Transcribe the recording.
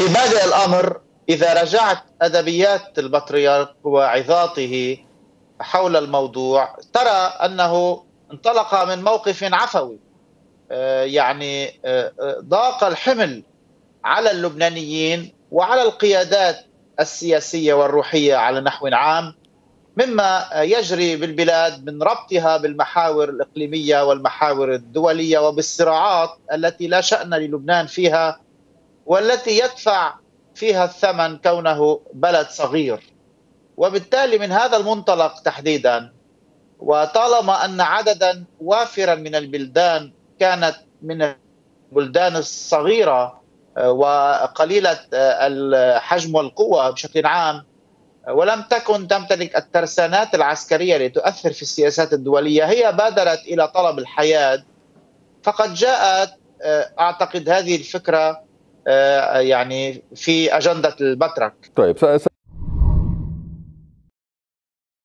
في بادئ الأمر إذا رجعت أدبيات البطريرك وعظاته حول الموضوع ترى أنه انطلق من موقف عفوي. آه، يعني آه، ضاق الحمل على اللبنانيين وعلى القيادات السياسية والروحية على نحو عام مما يجري بالبلاد من ربطها بالمحاور الإقليمية والمحاور الدولية وبالصراعات التي لا شأن للبنان فيها والتي يدفع فيها الثمن كونه بلد صغير. وبالتالي من هذا المنطلق تحديدا وطالما أن عددا وافرا من البلدان كانت من البلدان الصغيرة آه، وقليلة آه، الحجم والقوة بشكل عام ولم تكن تمتلك الترسانات العسكرية لتؤثر في السياسات الدولية هي بادرت إلى طلب الحياة فقد جاءت آه، أعتقد هذه الفكرة يعني في أجندة البترك. طيب